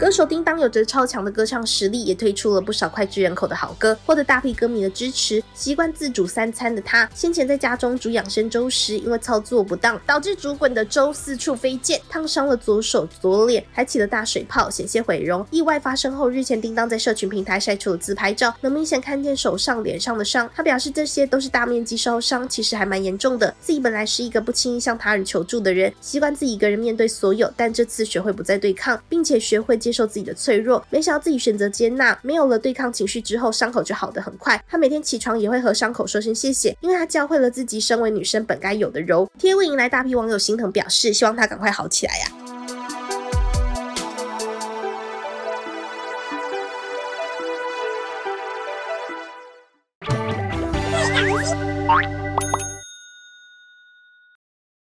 歌手叮当有着超强的歌唱实力，也推出了不少脍炙人口的好歌，获得大批歌迷的支持。习惯自主三餐的他，先前在家中煮养生粥时，因为操作不当，导致煮滚的粥四处飞溅，烫伤了左手左脸，还起了大水泡，险些毁容。意外发生后，日前叮当在社群平台晒出了自拍照，能明显看见手上、脸上的伤。他表示这些都是大面积烧伤，其实还蛮严重的。自己本来是一个不轻易向他人求助的人，习惯自己一个人面对所有，但这次学会不再对抗，并且学会接接受自己的脆弱。没想到自己选择接纳，没有了对抗情绪之后，伤口就好得很快。他每天起床也会和伤口说声谢谢，因为他教会了自己身为女生本该有的柔。贴文引来大批网友心疼，表示希望他赶快好起来呀。